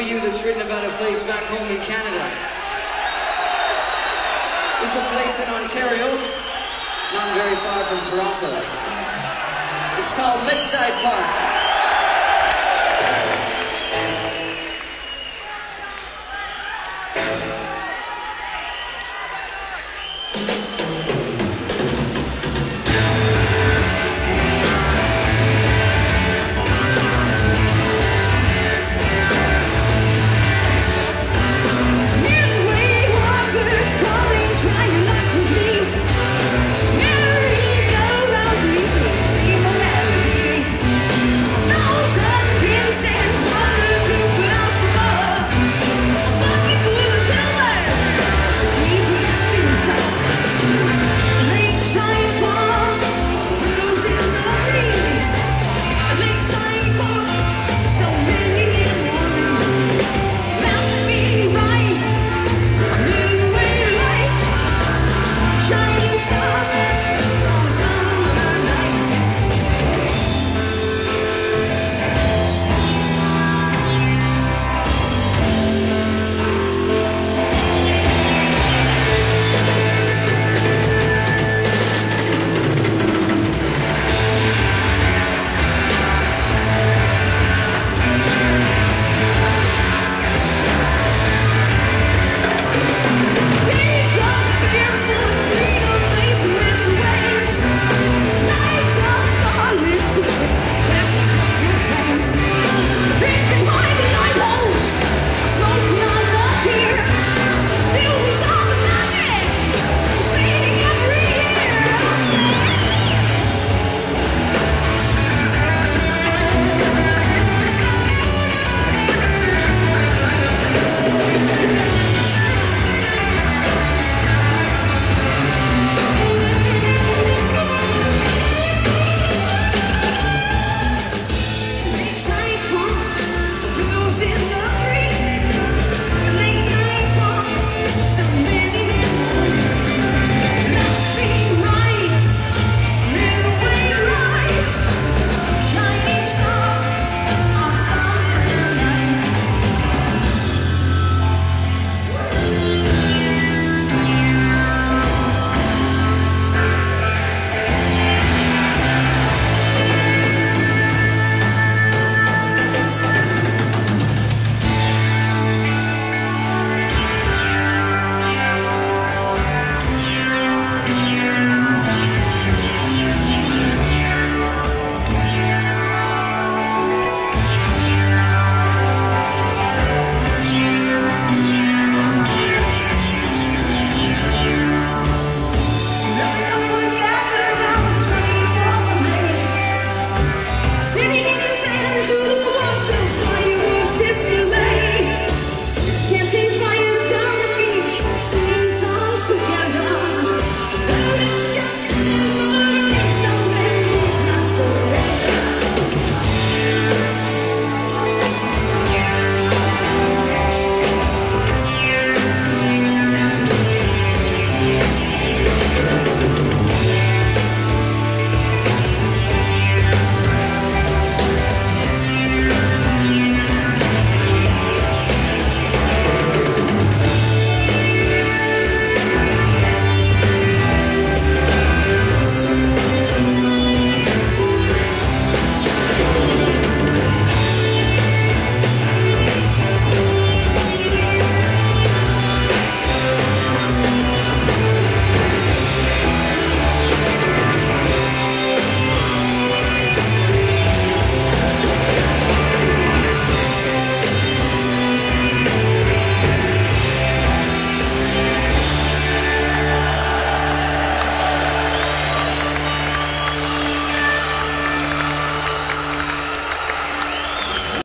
for you that's written about a place back home in Canada. It's a place in Ontario, not very far from Toronto. It's called Lakeside Park.